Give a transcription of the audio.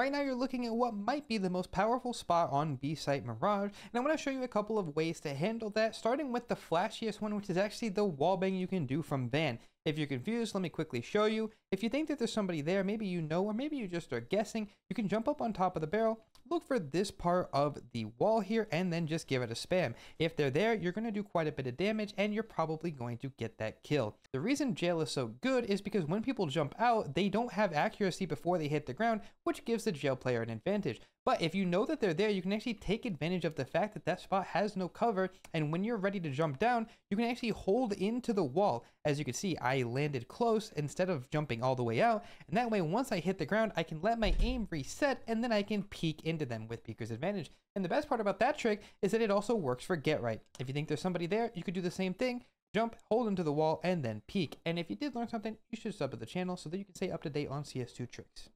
Right now you're looking at what might be the most powerful spot on B-Site Mirage, and I'm going to show you a couple of ways to handle that, starting with the flashiest one, which is actually the wallbang you can do from Van. If you're confused, let me quickly show you. If you think that there's somebody there, maybe you know, or maybe you just are guessing, you can jump up on top of the barrel, look for this part of the wall here, and then just give it a spam. If they're there, you're going to do quite a bit of damage, and you're probably going to get that kill. The reason jail is so good is because when people jump out, they don't have accuracy before they hit the ground, which gives the jail player an advantage. But if you know that they're there, you can actually take advantage of the fact that that spot has no cover. And when you're ready to jump down, you can actually hold into the wall. As you can see, I landed close instead of jumping all the way out. And that way, once I hit the ground, I can let my aim reset and then I can peek into them with Peeker's advantage. And the best part about that trick is that it also works for get right. If you think there's somebody there, you could do the same thing. Jump, hold into the wall, and then peek. And if you did learn something, you should sub to the channel so that you can stay up to date on CS2 tricks.